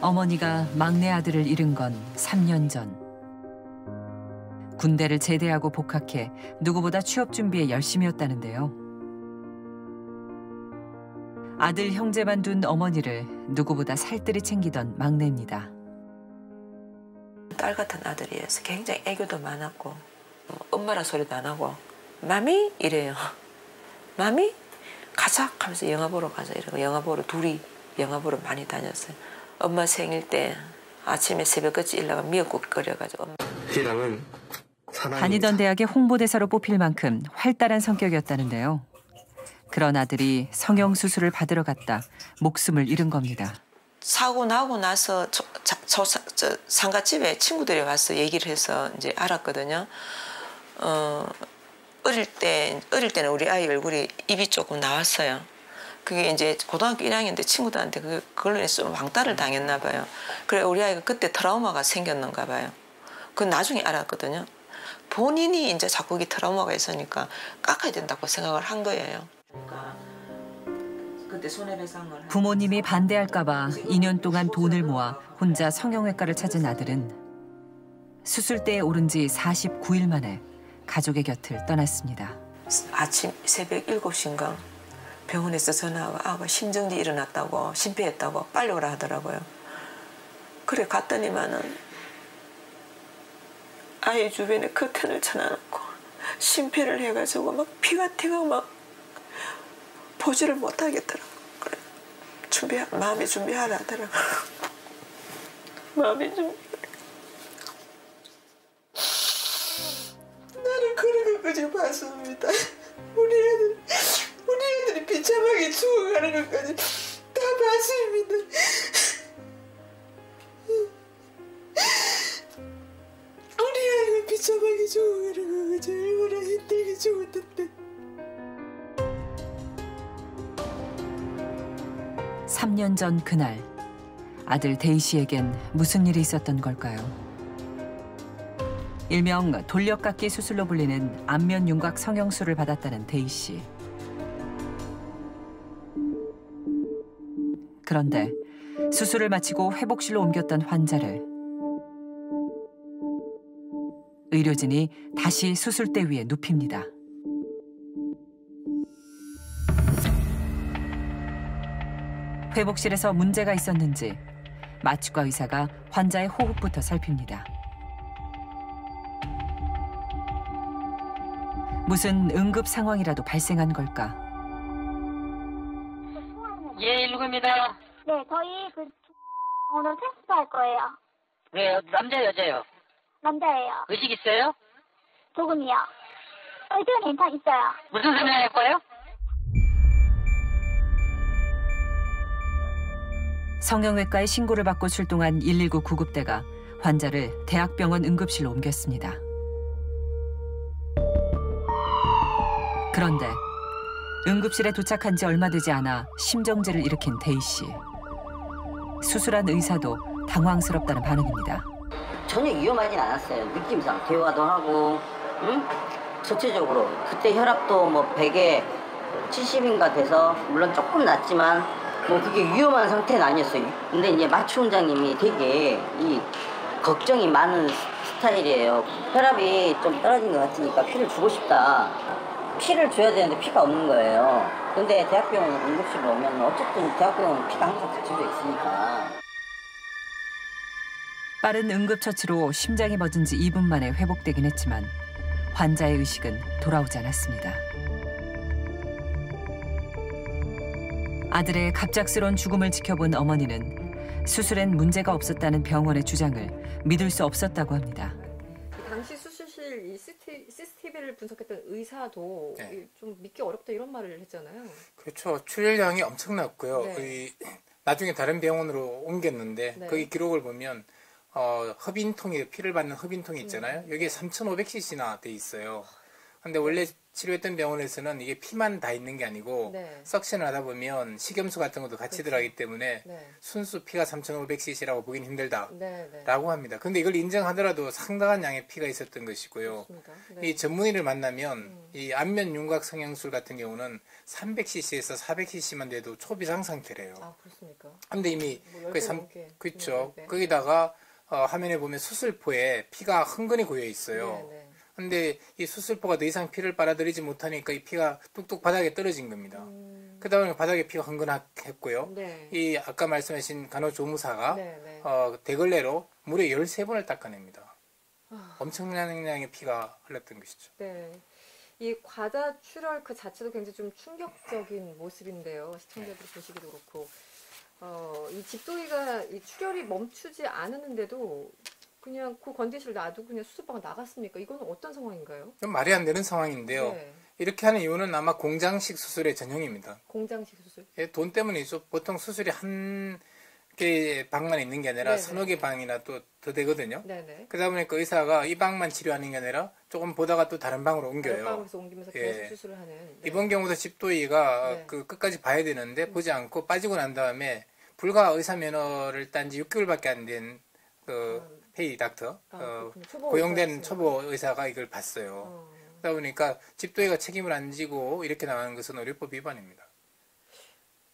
어머니가 막내 아들을 잃은 건 3년 전. 군대를 제대하고 복학해 누구보다 취업 준비에 열심이었다는데요. 아들 형제만 둔 어머니를 누구보다 살뜰히 챙기던 막내입니다. 딸 같은 아들이어서 굉장히 애교도 많았고 엄마라 소리도 안 하고 마미 이래요. 마미 가자 하면서 영화 보러 가자 이러고 영화 보러 둘이 영화 보러 많이 다녔어요. 엄마 생일 때 아침에 새벽까지 일나가 미역국 끓여가지고 엄마. 희랑은 다니던 대학의 홍보대사로 뽑힐 만큼 활달한 성격이었다는데요. 그런 아들이 성형 수술을 받으러 갔다 목숨을 잃은 겁니다. 사고 나고 나서 저, 자, 저, 저 상가집에 친구들이 와서 얘기를 해서 이제 알았거든요. 어, 어릴 때 어릴 때는 우리 아이 얼굴이 입이 조금 나왔어요. 그게 이제 고등학교 1학년 때 친구들한테 그, 그걸로 인해서 좀 왕따를 당했나 봐요. 그래 우리 아이가 그때 트라우마가 생겼는가 봐요. 그 나중에 알았거든요. 본인이 이제 자꾸 이 트라우마가 있으니까 깎아야 된다고 생각을 한 거예요. 부모님이 반대할까 봐 2년 동안 돈을 모아 혼자 성형외과를 찾은 아들은 수술대에 오른 지 49일 만에 가족의 곁을 떠났습니다. 아침 새벽 7시인가 병원에서 전화가 아가 심정지 일어났다고 심폐했다고 빨리 오라 하더라고요. 그래 갔더니만은 아이 주변에 커튼을 쳐놔놓고 심폐를 해가지고 막 피가 튀고 막 보지를 못하겠더라고. 그래 준비 마음의 준비하라 하더라고. 마음의 준비. 나는 그런 것까지 봤습니다. 우리 애들이 비참하게 죽어가는 것까지 다 봤습니다. 우리 아이가 비참하게 죽어가는 거지 얼마나 힘들게 죽었는데. 3년 전 그날 아들 대희 씨에겐 무슨 일이 있었던 걸까요? 일명 돌려깎기 수술로 불리는 안면 윤곽 성형술을 받았다는 대희 씨. 그런데 수술을 마치고 회복실로 옮겼던 환자를 의료진이 다시 수술대 위에 눕힙니다. 회복실에서 문제가 있었는지 마취과 의사가 환자의 호흡부터 살핍니다. 무슨 응급 상황이라도 발생한 걸까? 예, 일구입니다. 네, 저희 그 오늘 테스트 할 거예요. 네, 남자 여자요. 남자예요. 의식 있어요? 조금이요. 의견 괜찮 있어요. 무슨 설명 할 거예요? 성형외과에 신고를 받고 출동한 119 구급대가 환자를 대학병원 응급실로 옮겼습니다. 그런데 응급실에 도착한 지 얼마 되지 않아 심정지를 일으킨 대희 씨. 수술한 의사도 당황스럽다는 반응입니다. 전혀 위험하진 않았어요. 느낌상 대화도 하고, 응? 전체적으로 그때 혈압도 뭐 100에 70인가 돼서 물론 조금 낮지만 뭐 그게 위험한 상태는 아니었어요. 근데 이제 마취 원장님이 되게 이 걱정이 많은 스타일이에요. 혈압이 좀 떨어진 것 같으니까 피를 주고 싶다. 피를 줘야 되는데 피가 없는 거예요. 근데 대학병원 응급실로 오면 어쨌든 대학병원 피가 항상 같이져 있으니까. 빠른 응급처치로 심장이 멎은 지 2분 만에 회복되긴 했지만 환자의 의식은 돌아오지 않았습니다. 아들의 갑작스런 죽음을 지켜본 어머니는 수술엔 문제가 없었다는 병원의 주장을 믿을 수 없었다고 합니다. 수술실 이 CCTV를 분석했던 의사도 네. 좀 믿기 어렵다 이런 말을 했잖아요. 그렇죠. 출혈량이 엄청났고요. 네. 이 나중에 다른 병원으로 옮겼는데 네. 거기 기록을 보면 어, 흡인통에 피를 받는 흡인통이 있잖아요. 음. 여기에 3,500cc나 돼 있어요. 근데 원래 치료했던 병원에서는 이게 피만 다 있는 게 아니고 네. 석션을 하다 보면 식염수 같은 것도 같이 들어가기 때문에 네. 순수 피가 3,500cc라고 보긴 힘들다라고 네, 네. 합니다. 근데 이걸 인정하더라도 상당한 양의 피가 있었던 것이고요. 네. 이 전문의를 만나면 이 안면 윤곽 성형술 같은 경우는 300cc에서 400cc만 돼도 초비상 상태래요. 아, 그렇습니까? 근데 이미 뭐 거의 배 삼- 넘게, 그렇죠. 거기다가 어, 화면에 보면 수술포에 피가 흥건히 고여 있어요. 네, 네. 근데 이 수술포가 더 이상 피를 빨아들이지 못하니까 이 피가 뚝뚝 바닥에 떨어진 겁니다. 그다음에 바닥에 피가 흥건했고요. 음. 네. 이 아까 말씀하신 간호조무사가 네, 네. 어, 대걸레로 무려 13번을 닦아냅니다. 아. 엄청난 양의 피가 흘렀던 것이죠. 네. 이 과다 출혈 그 자체도 굉장히 좀 충격적인 모습인데요. 시청자들 보시기도 그렇고. 어, 이 집도이가 이 출혈이 멈추지 않았는데도 그냥 그 컨디션을 놔두고 그냥 수술방을 나갔습니까? 이거는 어떤 상황인가요? 좀 말이 안 되는 상황인데요. 네. 이렇게 하는 이유는 아마 공장식 수술의 전형입니다. 공장식 수술. 예, 돈 때문이죠. 보통 수술이 한 개의 방만 있는 게 아니라 네네. 서너 개 방이나 또 더 되거든요. 네네. 그러다 보니까 의사가 이 방만 치료하는 게 아니라 조금 보다가 또 다른 방으로 옮겨요. 방에서 옮기면서 예. 계속 수술을 하는. 네. 이번 경우도 집도이가 네. 그 끝까지 봐야 되는데 보지 않고 빠지고 난 다음에 불과 의사 면허를 딴 지 6개월밖에 안된그 페이 닥터 아, 어, 고용된. 초보 의사가 이걸 봤어요. 어. 그러다 보니까 집도이가 책임을 안 지고 이렇게 나가는 것은 의료법 위반입니다.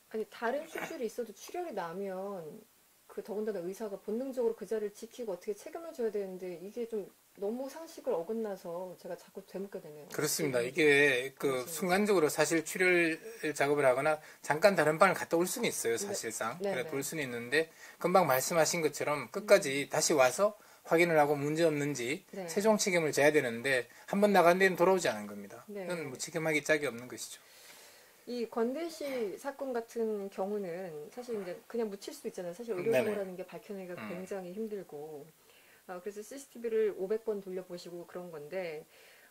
아니 다른 수술이 있어도 출혈이 나면 그 더군다나 의사가 본능적으로 그 자리를 지키고 어떻게 책임을 져야 되는데 이게 좀 너무 상식을 어긋나서 제가 자꾸 되묻게 되네요. 그렇습니다. 음. 이게 그. 순간적으로 사실 출혈 작업을 하거나 잠깐 다른 방을 갔다 올 수는 있어요, 사실상. 네, 그래 네. 볼 수는 있는데 금방 말씀하신 것처럼 끝까지 다시 와서 확인을 하고 문제 없는지 네. 최종 책임을 져야 되는데 한 번 나간 데는 돌아오지 않은 겁니다. 네. 이건 무책임하기 짝이 없는 것이죠. 이 권대시 사건 같은 경우는 사실 이제 그냥 묻힐 수도 있잖아요. 사실 의료사고라는 게 밝혀내기가 음. 굉장히 힘들고 아, 그래서 CCTV를 500번 돌려보시고 그런 건데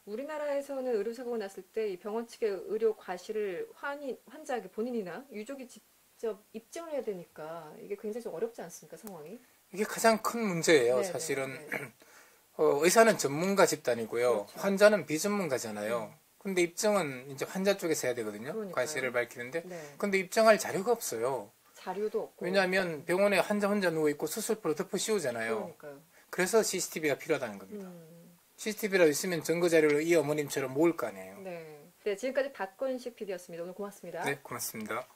우리나라에서는 의료사고가 났을 때 이 병원 측의 의료 과실을 환이, 환자에게 본인이나 유족이 직접 입증을 해야 되니까 이게 굉장히 좀 어렵지 않습니까 상황이? 이게 가장 큰 문제예요, 네, 사실은. 네, 네. 어, 의사는 전문가 집단이고요. 그렇죠. 환자는 비전문가잖아요. 근데 입증은 이제 환자 쪽에서 해야 되거든요. 그러니까요. 과실을 밝히는데. 네. 근데 입증할 자료가 없어요. 자료도 없고 왜냐하면 병원에 환자 혼자 누워 있고 수술포로 덮어 씌우잖아요. 그러니까요. 그래서 CCTV가 필요하다는 겁니다. 음, CCTV라도 있으면 증거 자료를 이 어머님처럼 모을 거 아니에요. 네. 네, 지금까지 박건식 PD였습니다. 오늘 고맙습니다. 네, 고맙습니다.